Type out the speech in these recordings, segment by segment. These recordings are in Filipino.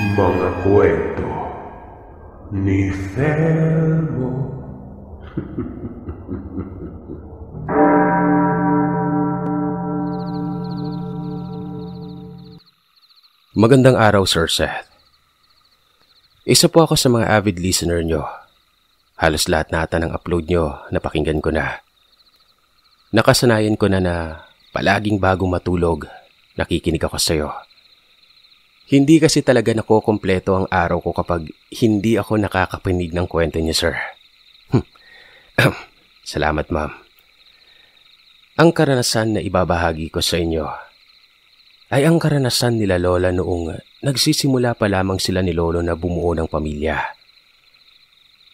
Mga kwento ni Felmo. Magandang araw, Sir Seth. Isa po ako sa mga avid listener nyo. Halos lahat nata ng upload nyo, napakinggan ko na. Nakasanayan ko na na palaging bago matulog, nakikinig ako sa iyo. Hindi kasi talaga nakokompleto ang araw ko kapag hindi ako nakakapinig ng kwento niya, sir. Salamat, ma'am. Ang karanasan na ibabahagi ko sa inyo ay ang karanasan nila Lola noong nagsisimula pa lamang sila ni Lolo na bumuo ng pamilya.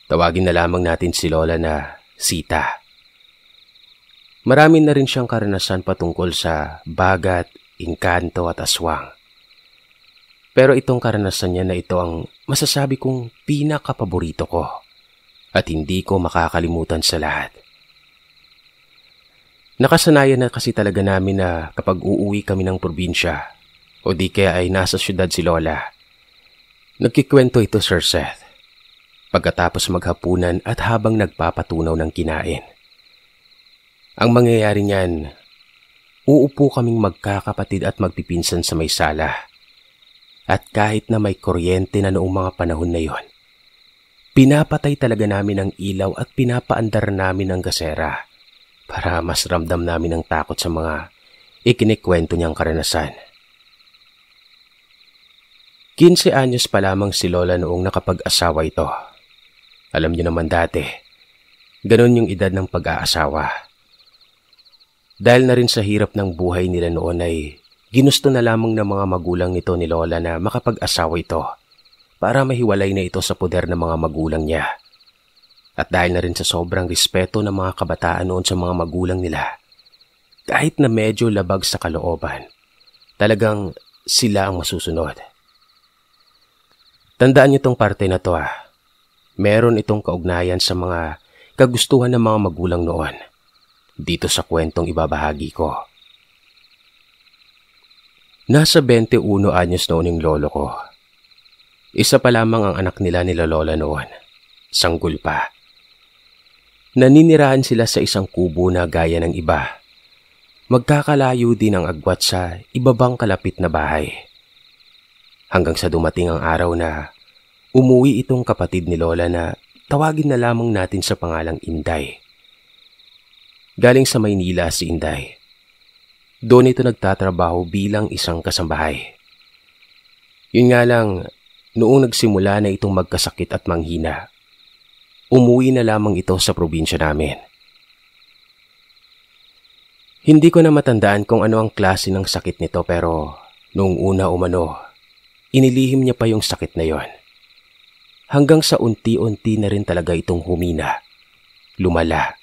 Tawagin na lamang natin si Lola na Sita. Marami na rin siyang karanasan patungkol sa bagat, inkanto at aswang. Pero itong karanasan niya na ito ang masasabi kong pinakapaborito ko at hindi ko makakalimutan sa lahat. Nakasanayan na kasi talaga namin na kapag uuwi kami ng probinsya o di kaya ay nasa syudad si Lola. Nagkikwento ito Sir Seth. Pagkatapos maghapunan at habang nagpapatunaw ng kinain. Ang mangyayari niyan, uupo kaming magkakapatid at magpipinsan sa may sala. At kahit na may kuryente na noong mga panahon na yon, pinapatay talaga namin ang ilaw at pinapaandar namin ang gasera para mas ramdam namin ang takot sa mga ikinikwento niyang karanasan. 15 anyos pa lamang si Lola noong nakapag-asawa ito. Alam niyo naman dati, ganon yung edad ng pag-aasawa. Dahil na rin sa hirap ng buhay nila noon ay ginusto na lamang ng mga magulang nito ni Lola na makapag-asawa ito para mahiwalay na ito sa poder ng mga magulang niya. At dahil na rin sa sobrang respeto ng mga kabataan noon sa mga magulang nila, kahit na medyo labag sa kalooban, talagang sila ang masusunod. Tandaan niyo tong parte na to ah. Meron itong kaugnayan sa mga kagustuhan ng mga magulang noon dito sa kwentong ibabahagi ko. Nasa 21 anyos noon yung lolo ko. Isa pa lamang ang anak nila nila lola noon. Sanggol pa. Naninirahan sila sa isang kubo na gaya ng iba. Magkakalayo din ang agwat sa ibabang kalapit na bahay. Hanggang sa dumating ang araw na umuwi itong kapatid ni Lola na tawagin na lamang natin sa pangalang Inday. Galing sa Maynila si Inday. Doon ito nagtatrabaho bilang isang kasambahay. Yun nga lang, noong nagsimula na itong magkasakit at manghina, umuwi na lamang ito sa probinsya namin. Hindi ko na matandaan kung ano ang klase ng sakit nito pero noong una umano, inilihim niya pa yung sakit na yon. Hanggang sa unti-unti na rin talaga itong humina, lumala,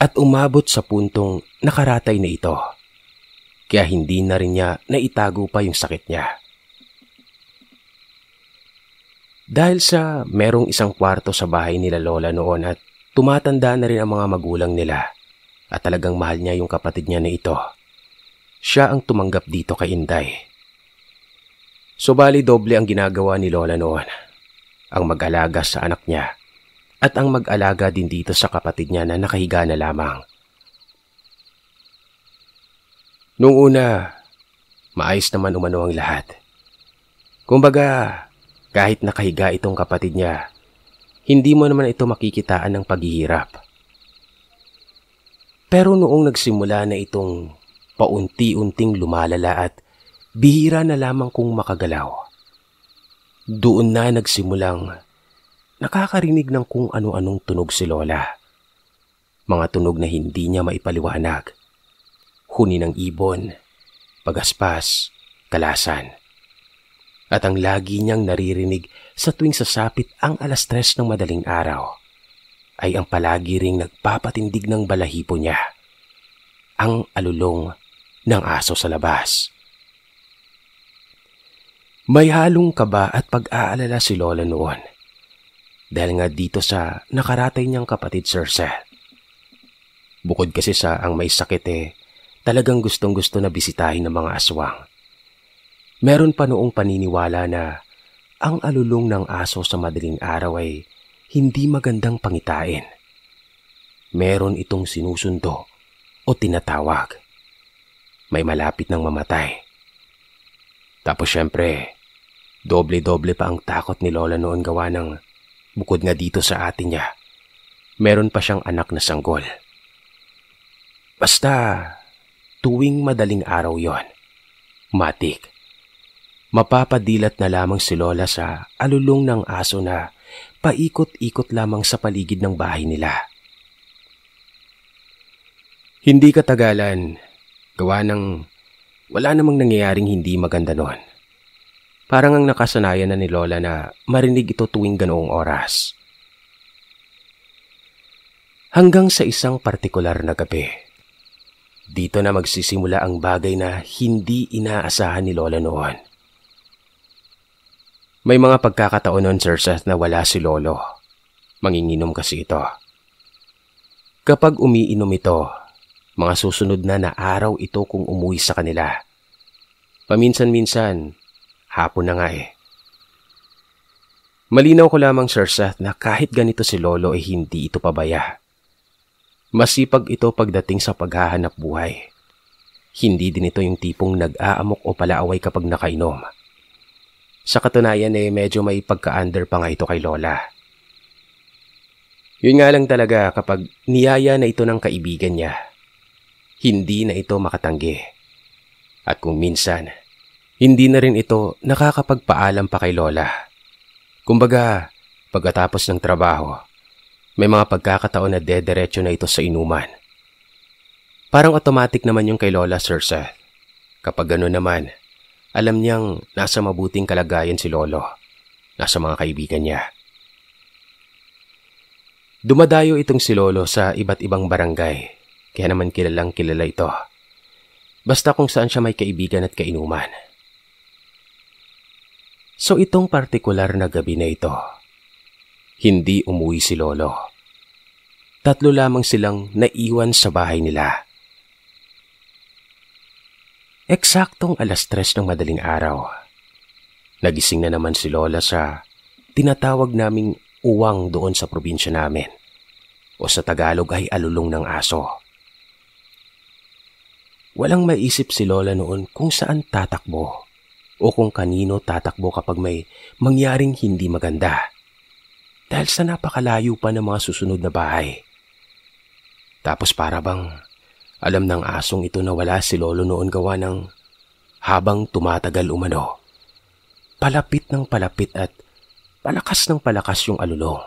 at umabot sa puntong nakaratay na ito. Kaya hindi na rin niya naitago pa yung sakit niya. Dahil sa merong isang kwarto sa bahay nila Lola noon at tumatanda na rin ang mga magulang nila at talagang mahal niya yung kapatid niya na ito. Siya ang tumanggap dito kay Inday. So bali doble ang ginagawa ni Lola noon. Ang mag-alaga sa anak niya at ang mag-alaga din dito sa kapatid niya na nakahiga na lamang. Noong una, maayos naman umano ang lahat. Kumbaga, kahit nakahiga itong kapatid niya, hindi mo naman ito makikitaan ng paghihirap. Pero noong nagsimula na itong paunti-unting lumalala at bihira na lamang kung makagalaw, doon na nagsimulang nakakarinig ng kung ano-anong tunog si Lola. Mga tunog na hindi niya maipaliwanag. Huni ng ibon, pagaspas, kalasan at ang lagi niyang naririnig sa tuwing sasapit ang alas tres ng madaling araw ay ang palagi ring nagpapatindig ng balahibo niya, ang alulong ng aso sa labas. May halong kaba at pag-aalala si Lola noon dahil nga dito sa nakaratay niyang kapatid Sir Seth. Bukod kasi sa ang may sakit eh, talagang gustong gusto na bisitahin ng mga aswang. Meron pa noong paniniwala na ang alulong ng aso sa madaling araw ay hindi magandang pangitain. Meron itong sinusundo o tinatawag. May malapit ng mamatay. Tapos syempre, doble-doble pa ang takot ni Lola noon gawa ng bukod nga dito sa atin niya. Meron pa siyang anak na sanggol. Basta, tuwing madaling araw yon, matik. Mapapadilat na lamang si Lola sa alulong ng aso na paikot-ikot lamang sa paligid ng bahay nila. Hindi katagalan, gawa ng wala namang nangyayaring hindi maganda noon. Parang ang nakasanayan na ni Lola na marinig ito tuwing ganoong oras. Hanggang sa isang partikular na gabi. Dito na magsisimula ang bagay na hindi inaasahan ni Lola noon. May mga pagkakataon noon, Sir Seth, na wala si Lolo. Manginginom kasi ito. Kapag umiinom ito, mga susunod na na araw ito kung umuwi sa kanila. Paminsan-minsan, hapon na nga eh. Malinaw ko lamang, Sir Seth, na kahit ganito si Lolo ay eh hindi ito pabaya. Masipag ito pagdating sa paghahanap buhay. Hindi din ito yung tipong nag-aamok o palaaway kapag nakainom. Sa katunayan eh medyo may pagka-under pa nga ito kay Lola. Yun nga lang talaga kapag niyaya na ito ng kaibigan niya, hindi na ito makatanggi. At kung minsan, hindi na rin ito nakakapagpaalam pa kay Lola. Kumbaga, pagkatapos ng trabaho, may mga pagkakataon na dederecho na ito sa inuman. Parang automatic naman yung kay Lola, Sir Seth. Kapag gano'n naman, alam niyang nasa mabuting kalagayan si Lolo. Nasa mga kaibigan niya. Dumadayo itong si Lolo sa iba't ibang barangay. Kaya naman kilalang kilala ito. Basta kung saan siya may kaibigan at kainuman. So itong partikular na gabi na ito, hindi umuwi si Lolo. Tatlo lamang silang naiwan sa bahay nila. Eksaktong alas tres ng madaling araw. Nagising na naman si Lola sa tinatawag naming uwang doon sa probinsya namin. O sa Tagalog ay alulong ng aso. Walang maisip si Lola noon kung saan tatakbo o kung kanino tatakbo kapag may mangyaring hindi maganda. Dahil sa napakalayo pa ng mga susunod na bahay. Tapos para bang alam ng asong ito na wala si Lolo noon gawa ng habang tumatagal umano. Palapit ng palapit at palakas ng palakas yung alulong.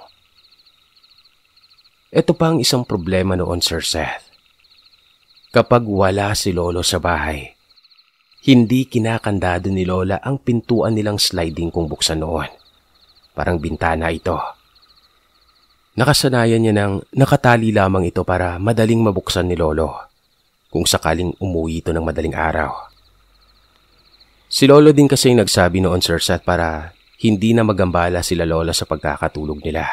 Ito pa ang isang problema noon, Sir Seth. Kapag wala si Lolo sa bahay, hindi kinakandado ni Lola ang pintuan nilang sliding kung buksan noon. Parang bintana ito. Nakasanayan niya ng nakatali lamang ito para madaling mabuksan ni Lolo kung sakaling umuwi ito ng madaling araw. Si Lolo din kasi nagsabi noon Sir Sat para hindi na magambala sila Lola sa pagkakatulog nila.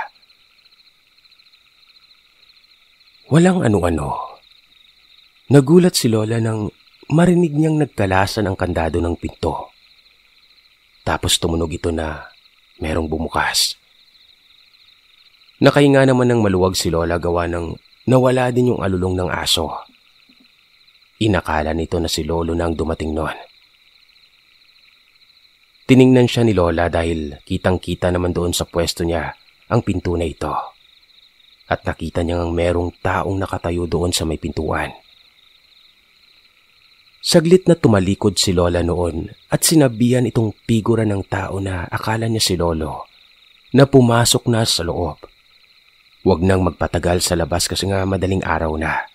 Walang ano-ano. Nagulat si Lola nang marinig niyang nagkalasan ang kandado ng pinto. Tapos tumunog ito na merong bumukas. Nakahinga naman ng maluwag si Lola gawa ng nawala din yung alulong ng aso. Inakala nito na si Lolo na ang dumating noon. Tiningnan siya ni Lola dahil kitang-kita naman doon sa pwesto niya ang pinto na ito. At nakita niya ang merong taong nakatayo doon sa may pintuan. Saglit na tumalikod si Lola noon at sinabihan itong figura ng tao na akala niya si Lolo na pumasok na sa loob. Huwag nang magpatagal sa labas kasi nga madaling araw na.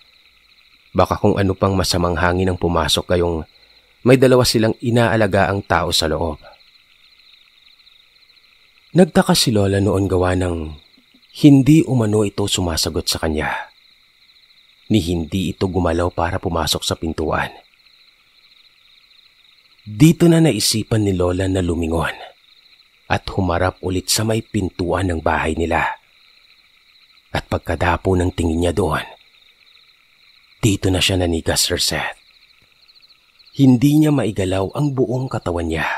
Baka kung ano pang masamang hangin ang pumasok kayong may dalawa silang inaalaga ang tao sa loob. Nagtaka si Lola noon gawa ng hindi umano ito sumasagot sa kanya. Ni hindi ito gumalaw para pumasok sa pintuan. Dito na naisipan ni Lola na lumingon at humarap ulit sa may pintuan ng bahay nila. At pagkadapo ng tingin niya doon, dito na siya nanigas, Sir Seth. Hindi niya maigalaw ang buong katawan niya.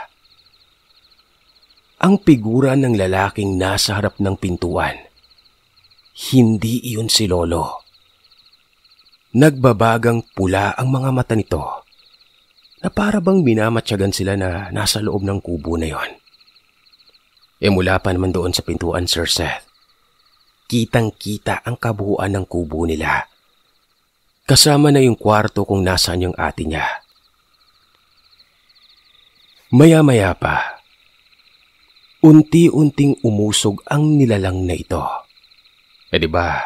ang figura ng lalaking nasa harap ng pintuan. Hindi iyon si Lolo. Nagbabagang pula ang mga mata nito na para bang minamatyagan sila na nasa loob ng kubo na yon. E mula pa naman doon sa pintuan, Sir Seth, kitang-kita ang kabuuan ng kubo nila. Kasama na yung kwarto kung nasaan yung ate niya. Maya-maya pa, unti-unting umusog ang nilalang na ito. E di ba,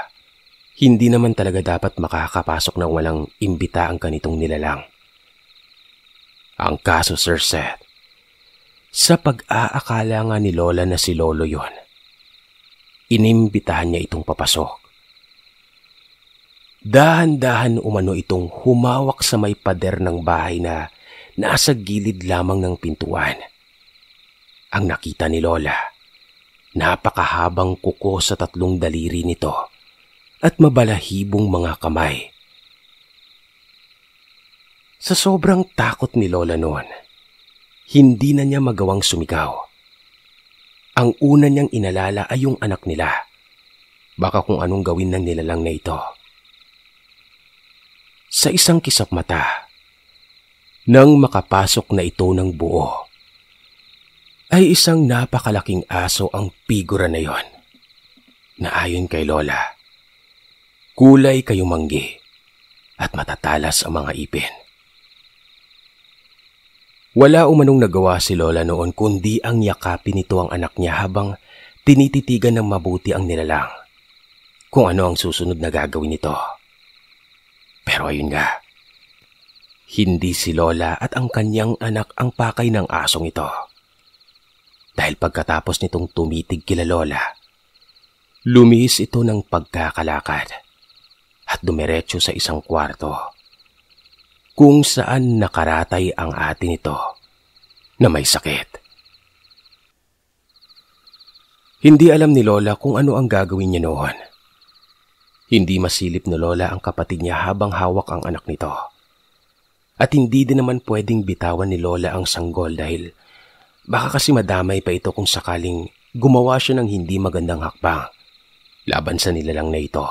hindi naman talaga dapat makakapasok ng walang imbita ang ganitong nilalang. Ang kaso, Sir Seth, sa pag-aakala nga ni Lola na si Lolo yon, inimbitahan niya itong papasok. Dahan-dahan umano itong humawak sa may pader ng bahay na nasa gilid lamang ng pintuan. Ang nakita ni Lola, napakahabang kuko sa tatlong daliri nito at mabalahibong mga kamay. Sa sobrang takot ni Lola noon, hindi na niya magawang sumigaw. Ang una niyang inalala ay yung anak nila. Baka kung anong gawin ng nilalang na ito. Sa isang kisap mata, nang makapasok na ito ng buo, ay isang napakalaking aso ang figura na yon. Na ayon kay Lola, kulay kayumanggi at matatalas ang mga ipin. Wala umanong nagawa si Lola noon kundi ang yakapin nito ang anak niya habang tinititigan ng mabuti ang nilalang. Kung ano ang susunod na gagawin nito. Pero ayun nga, hindi si Lola at ang kanyang anak ang pakay ng asong ito. Dahil pagkatapos nitong tumitig kila Lola, lumihis ito ng pagkakalakad at dumiretso sa isang kwarto kung saan nakaratay ang ate nito na may sakit. Hindi alam ni Lola kung ano ang gagawin niya noon. Hindi masilip ni Lola ang kapatid niya habang hawak ang anak nito. At hindi din naman pwedeng bitawan ni Lola ang sanggol dahil baka kasi madamay pa ito kung sakaling gumawa siya ng hindi magandang hakbang laban sa nilalang na ito.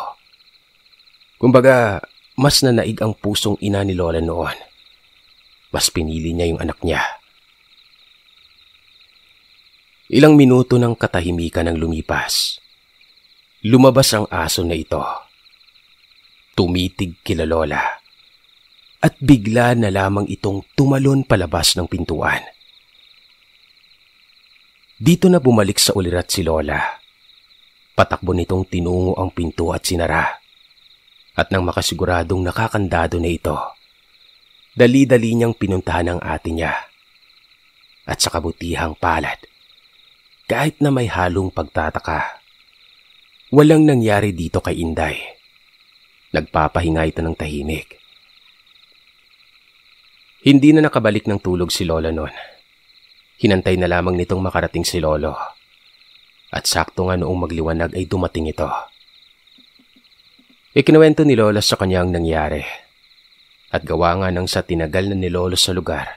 Kumbaga, mas nanaig ang pusong ina ni Lola noon. Mas pinili niya yung anak niya. Ilang minuto ng katahimikan ang lumipas. Lumabas ang aso na ito. Tumitig kila Lola at bigla na lamang itong tumalon palabas ng pintuan. Dito na bumalik sa ulirat si Lola. Patakbo nitong tinungo ang pinto at sinara. At nang makasiguradong nakakandado na ito, dali-dali niyang pinuntahan ang ate niya. At sa kabutihang palad, kahit na may halong pagtataka, walang nangyari dito kay Inday. Nagpapahinga ito ng tahimik hindi na nakabalik ng tulog si Lola noon. Hinantay na lamang nitong makarating si Lolo. At sakto nga noong magliwanag ay dumating ito. Ikinuwento ni Lola sa kanya ang nangyari. At gawa nga ng sa tinagal na ni Lolo sa lugar.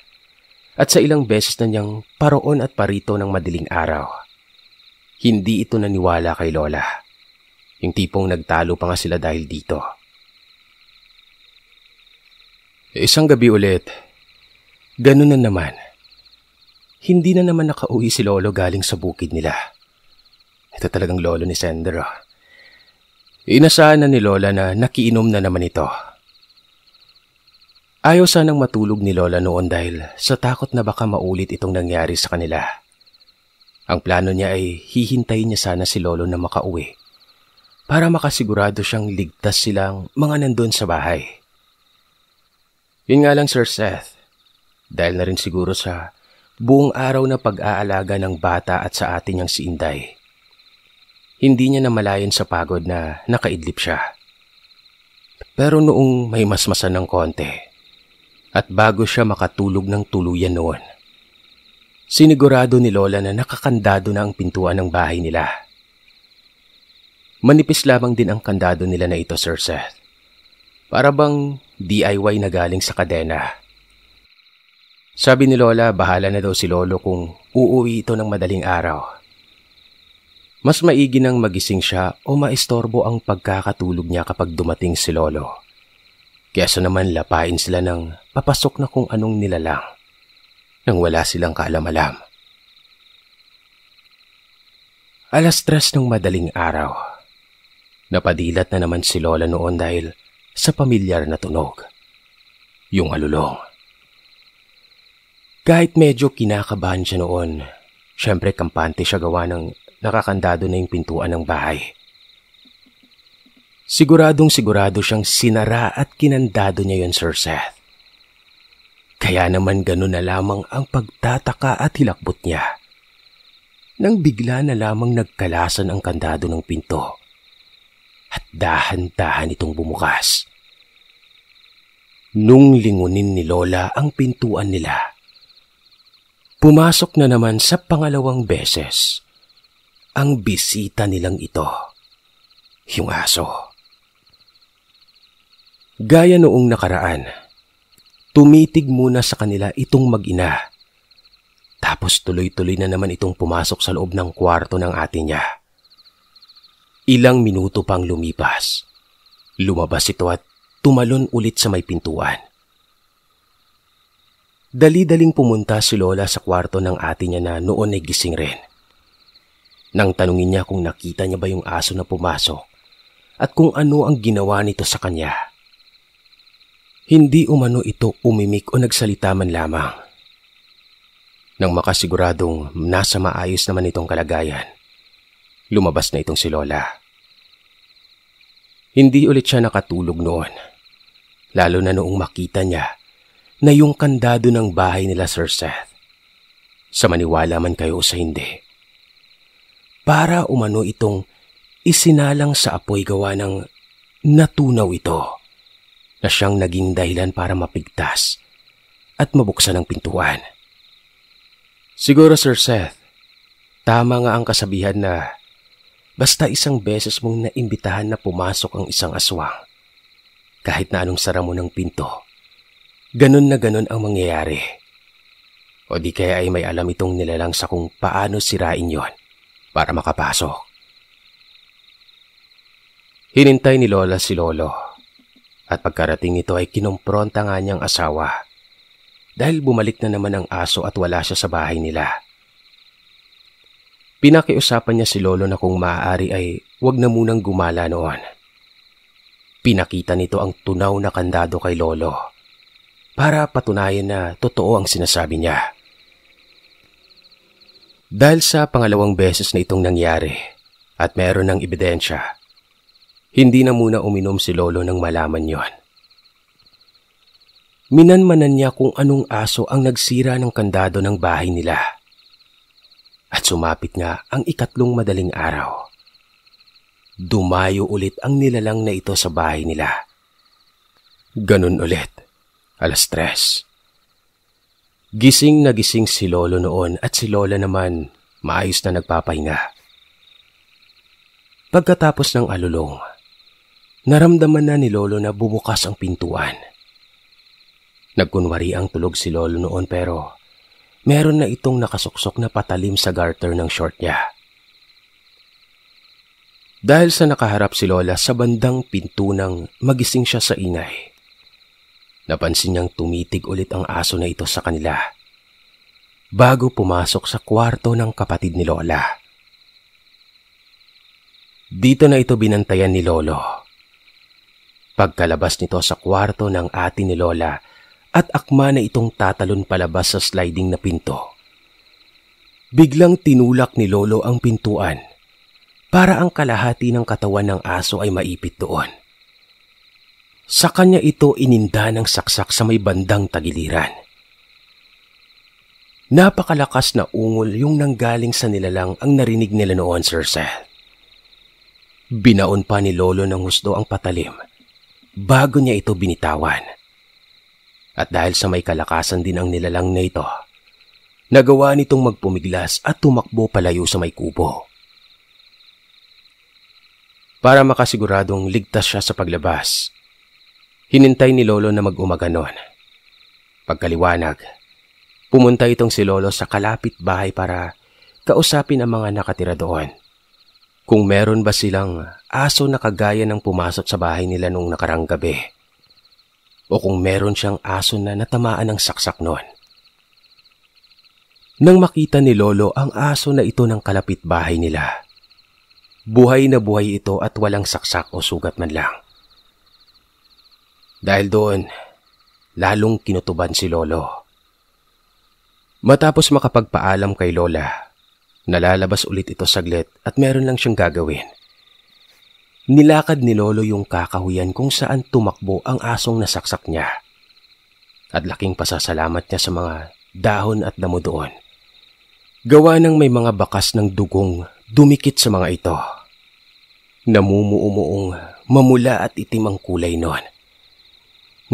At sa ilang beses na niyang paroon at parito ng madiling araw. Hindi ito naniwala kay Lola. Yung tipong nagtalo pa nga sila dahil dito. Isang gabi ulit, Ganun na naman. Hindi na naman nakauwi si Lolo galing sa bukid nila. Ito talagang lolo ni Sender. Inasahan na ni Lola na nakiinom na naman ito. Ayaw sanang matulog ni Lola noon dahil sa takot na baka maulit itong nangyari sa kanila. Ang plano niya ay hihintayin niya sana si Lolo na makauwi para makasigurado siyang ligtas silang mga nandun sa bahay. Yun nga lang Sir Seth, dahil na rin siguro sa buong araw na pag-aalaga ng bata at sa atin niyang si Inday. Hindi niya namalayan sa pagod na nakaidlip siya. Pero noong may masmasan ng konti at bago siya makatulog ng tuluyan noon, sinigurado ni Lola na nakakandado na ang pintuan ng bahay nila. Manipis lamang din ang kandado nila na ito, Sir Seth. Para bang DIY na galing sa kadena Sabi ni Lola, bahala na daw si Lolo kung uuwi ito ng madaling araw. Mas maigi nang magising siya o maistorbo ang pagkakatulog niya kapag dumating si Lolo. Kesa naman lapain sila ng papasok na kung anong nilalang nang wala silang kaalam-alam. Alas tres ng madaling araw. Napadilat na naman si Lola noon dahil sa pamilyar na tunog. Yung alulong. Kahit medyo kinakabahan siya noon, syempre kampante siya gawa ng nakakandado na yung pintuan ng bahay. Siguradong sigurado siyang sinara at kinandado niya yon Sir Seth. Kaya naman gano'n na lamang ang pagtataka at hilakbot niya. Nang bigla na lamang nagkalasan ang kandado ng pinto. At dahan-dahan itong bumukas. Nung lingunin ni Lola ang pintuan nila, Pumasok na naman sa pangalawang beses ang bisita nilang ito, yung aso. Gaya noong nakaraan, tumitig muna sa kanila itong mag-ina. Tapos tuloy-tuloy na naman itong pumasok sa loob ng kwarto ng ate niya. Ilang minuto pang lumipas. Lumabas ito at tumalon ulit sa may pintuan. Dali-daling pumunta si Lola sa kwarto ng ate niya na noon ay gising rin. Nang tanungin niya kung nakita niya ba yung aso na pumasok at kung ano ang ginawa nito sa kanya. Hindi umano ito umimik o nagsalita man lamang. Nang makasiguradong nasa maayos naman itong kalagayan, lumabas na itong si Lola. Hindi ulit siya nakatulog noon, lalo na noong makita niya na yung kandado ng bahay nila Sir Seth. Sa maniwala man kayo sa hindi. Para umano itong isinalang sa apoy gawa ng natunaw ito na siyang naging dahilan para mapigtas at mabuksan ang pintuan. Siguro Sir Seth, tama nga ang kasabihan na basta isang beses mong naimbitahan na pumasok ang isang aswang, kahit na anong sara mo ng pinto, Ganon na ganon ang mangyayari. O di kaya ay may alam itong nilalang sa kung paano sirain yon para makapasok. Hinintay ni Lola si Lolo at pagkarating ito ay kinumpronta nga niyang asawa dahil bumalik na naman ang aso at wala siya sa bahay nila. Pinakiusapan niya si Lolo na kung maaari ay wag na munang gumala noon. Pinakita nito ang tunaw na kandado kay Lolo para patunayan na totoo ang sinasabi niya. Dahil sa pangalawang beses na itong nangyari at meron ng ebidensya, hindi na muna uminom si Lolo nang malaman yon. Minanmanan niya kung anong aso ang nagsira ng kandado ng bahay nila. At sumapit nga ang ikatlong madaling araw. Dumayo ulit ang nilalang na ito sa bahay nila. Ganun ulit alas tres. Gising na gising si Lolo noon at si Lola naman maayos na nagpapahinga. Pagkatapos ng alulong, naramdaman na ni Lolo na bumukas ang pintuan. Nagkunwari ang tulog si Lolo noon pero meron na itong nakasuksok na patalim sa garter ng short niya. Dahil sa nakaharap si Lola sa bandang pinto nang magising siya sa ingay, Napansin niyang tumitig ulit ang aso na ito sa kanila bago pumasok sa kwarto ng kapatid ni Lola. Dito na ito binantayan ni Lolo. Pagkalabas nito sa kwarto ng ate ni Lola at akma na itong tatalon palabas sa sliding na pinto. Biglang tinulak ni Lolo ang pintuan para ang kalahati ng katawan ng aso ay maipit doon. Sa kanya ito ininda ng saksak sa may bandang tagiliran. Napakalakas na ungol yung nanggaling sa nilalang ang narinig nila noon, Sir Seth. Binaon pa ni Lolo ng husdo ang patalim bago niya ito binitawan. At dahil sa may kalakasan din ang nilalang na ito, nagawa nitong magpumiglas at tumakbo palayo sa may kubo. Para makasiguradong ligtas siya sa paglabas, Hinintay ni Lolo na mag-umaga noon. Pagkaliwanag, Pumunta itong si Lolo sa kalapit bahay para kausapin ang mga nakatira doon. Kung meron ba silang aso na kagaya ng pumasok sa bahay nila nung nakarang gabi. O kung meron siyang aso na natamaan ng saksak noon. Nang makita ni Lolo ang aso na ito ng kalapit bahay nila, buhay na buhay ito at walang saksak o sugat man lang. Dahil doon, lalong kinutuban si Lolo. Matapos makapagpaalam kay Lola, nalalabas ulit ito saglit at meron lang siyang gagawin. Nilakad ni Lolo yung kakahuyan kung saan tumakbo ang asong nasaksak niya. At laking pasasalamat niya sa mga dahon at damo doon. Gawa ng may mga bakas ng dugong dumikit sa mga ito. Namumuumuong mamula at itim ang kulay noon.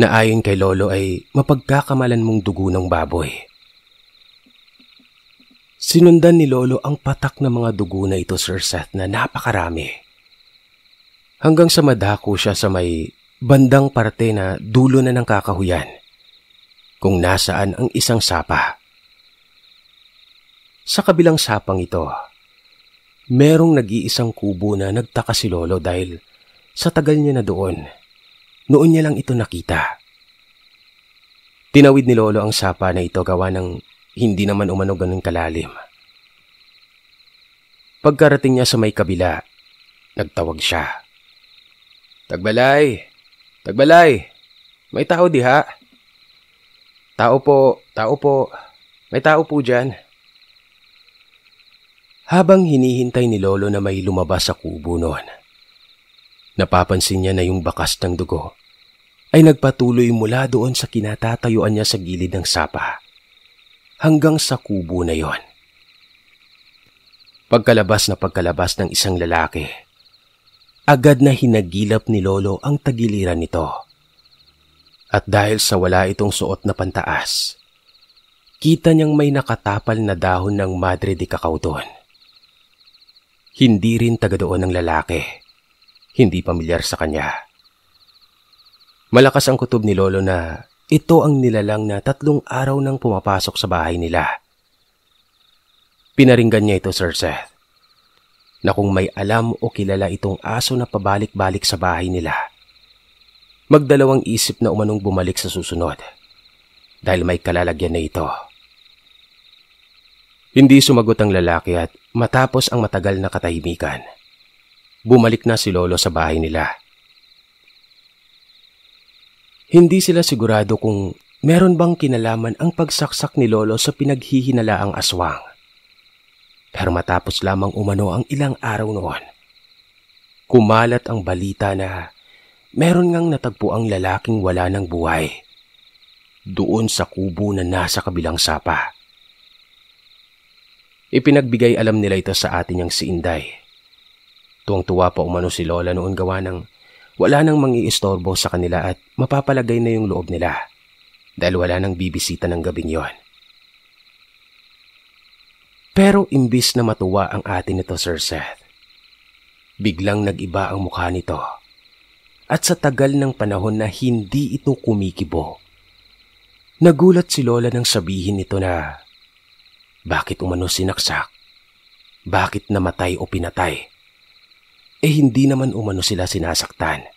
Na ayon kay Lolo ay mapagkakamalan mong dugo ng baboy. Sinundan ni Lolo ang patak ng mga dugo na ito, Sir Seth, na napakarami. Hanggang sa madako siya sa may bandang parte na dulo na ng kakahuyan, kung nasaan ang isang sapa. Sa kabilang sapang ito, merong nag-iisang kubo na nagtaka si Lolo dahil sa tagal niya na doon, noon niya lang ito nakita. Tinawid ni Lolo ang sapa na ito gawa ng hindi naman umano ganun kalalim. Pagkarating niya sa may kabila, nagtawag siya. Tagbalay! Tagbalay! May tao diha? Tao po, tao po. May tao po dyan. Habang hinihintay ni Lolo na may lumabas sa kubo noon, napapansin niya na yung bakas ng dugo ay nagpatuloy mula doon sa kinatatayuan niya sa gilid ng sapa hanggang sa kubo na yon. Pagkalabas na pagkalabas ng isang lalaki, agad na hinagilap ni Lolo ang tagiliran nito. At dahil sa wala itong suot na pantaas, kita niyang may nakatapal na dahon ng Madre de Cacao doon. Hindi rin taga doon ang lalaki. Hindi pamilyar sa kanya. Malakas ang kutob ni Lolo na ito ang nilalang na tatlong araw nang pumapasok sa bahay nila. Pinaringgan niya ito, Sir Seth, na kung may alam o kilala itong aso na pabalik-balik sa bahay nila, magdalawang isip na umanong bumalik sa susunod dahil may kalalagyan na ito. Hindi sumagot ang lalaki at matapos ang matagal na katahimikan, bumalik na si Lolo sa bahay nila. Hindi sila sigurado kung meron bang kinalaman ang pagsaksak ni Lolo sa pinaghihinalaang aswang. Pero matapos lamang umano ang ilang araw noon, kumalat ang balita na meron ngang natagpo ang lalaking wala ng buhay. Doon sa kubo na nasa kabilang sapa. Ipinagbigay alam nila ito sa atin niyang si Inday. Tuwang-tuwa pa umano si Lola noon gawa ng wala nang mangiistorbo sa kanila at mapapalagay na yung loob nila dahil wala nang bibisita ng gabing yon. Pero imbis na matuwa ang atin nito, Sir Seth, biglang nag-iba ang mukha nito. At sa tagal ng panahon na hindi ito kumikibo, nagulat si Lola nang sabihin nito na bakit umano sinaksak? Bakit namatay o pinatay? Eh hindi naman umano sila sinasaktan.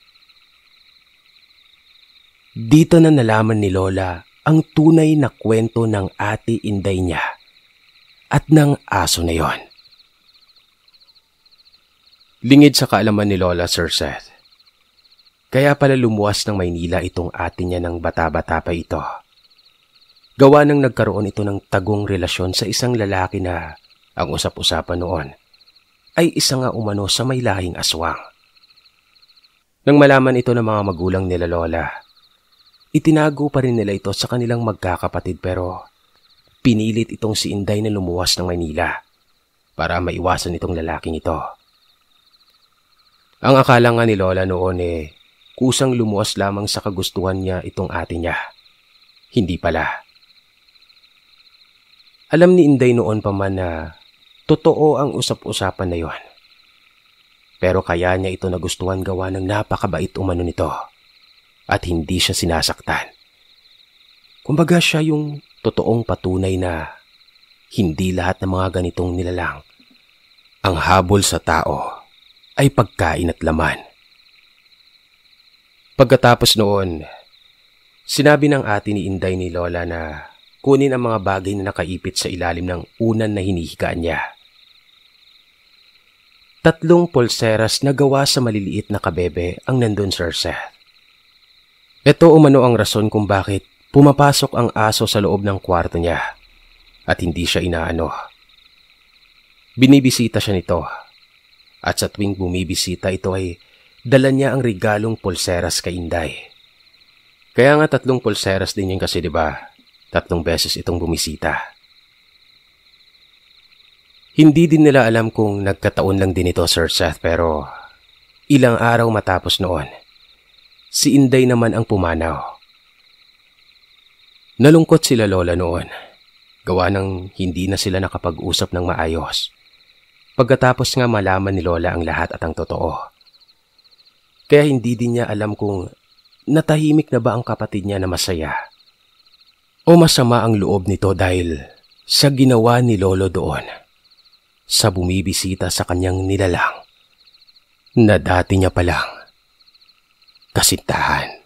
Dito na nalaman ni Lola ang tunay na kwento ng ate Inday niya at ng aso na yon. Lingid sa kaalaman ni Lola Sir Seth. Kaya pala lumuwas ng Maynila itong ate niya ng bata-bata pa ito. Gawa nang nagkaroon ito ng tagong relasyon sa isang lalaki na ang usap-usapan noon ay isa nga umano sa may lahing aswang. Nang malaman ito ng mga magulang nila Lola, itinago pa rin nila ito sa kanilang magkakapatid pero pinilit itong si Inday na lumuwas ng Maynila para maiwasan itong lalaking ito. Ang akala nga ni Lola noon eh, kusang lumuwas lamang sa kagustuhan niya itong ate niya. Hindi pala. Alam ni Inday noon pa man na Totoo ang usap-usapan na yon. Pero kaya niya ito nagustuhan gawa ng napakabait umano nito at hindi siya sinasaktan. Kumbaga siya yung totoong patunay na hindi lahat ng mga ganitong nilalang ang habol sa tao ay pagkain at laman. Pagkatapos noon, sinabi ng ate ni Inday ni Lola na kunin ang mga bagay na nakaipit sa ilalim ng unan na hinihigaan niya. Tatlong pulseras na gawa sa maliliit na kabebe ang nandun, Sir Seth. Ito umano ang rason kung bakit pumapasok ang aso sa loob ng kwarto niya at hindi siya inaano. Binibisita siya nito at sa tuwing bumibisita ito ay dala niya ang regalong pulseras kay Inday. Kaya nga tatlong pulseras din yun kasi ba? Tatlong beses itong bumisita. Hindi din nila alam kung nagkataon lang din ito, Sir Seth, pero ilang araw matapos noon, si Inday naman ang pumanaw. Nalungkot sila Lola noon, gawa ng hindi na sila nakapag-usap ng maayos. Pagkatapos nga malaman ni Lola ang lahat at ang totoo. Kaya hindi din niya alam kung natahimik na ba ang kapatid niya na masaya. O masama ang loob nito dahil sa ginawa ni Lolo doon sa bumibisita sa kanyang nilalang na dati niya palang kasintahan.